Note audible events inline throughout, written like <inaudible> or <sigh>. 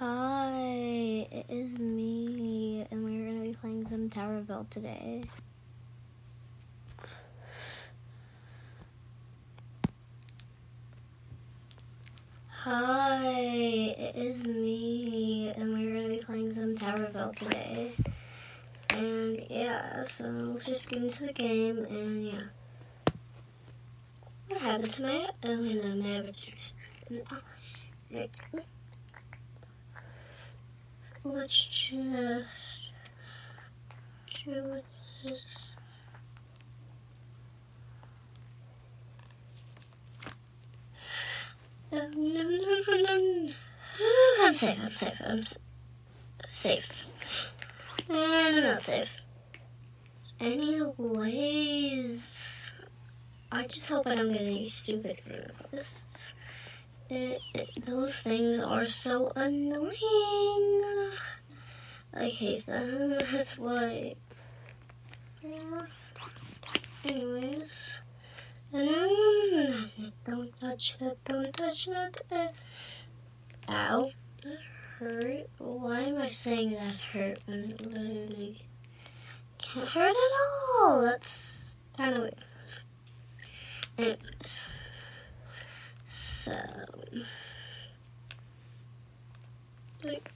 Hi, it is me, and we're gonna be playing some Tower of Hell today. Hi, it is me, and we're gonna be playing some Tower of Hell today. And yeah, so let's just get into the game, and yeah. What happened to my, oh, no, my avatar's, Let's just do this. No, no, no, no, no. I'm safe, I'm safe, I'm safe. I'm not safe. Anyways, I just hope I don't get any stupid requests. Those things are so annoying. I hate them. <laughs> That's why. Anyways. don't touch that. Don't touch that. Uh, ow. That hurt. Why am I saying that hurt when it literally can't hurt at all? That's kind of weird. Anyways. So, look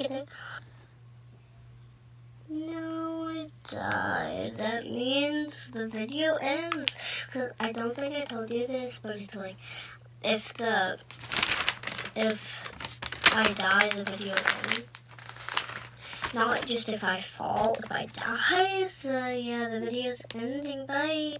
at it. No, I died. That means the video ends. Cause I don't think I told you this, but it's like, if the, if I die, the video ends. Not just if I fall, if I die. So yeah, the video's ending. Bye.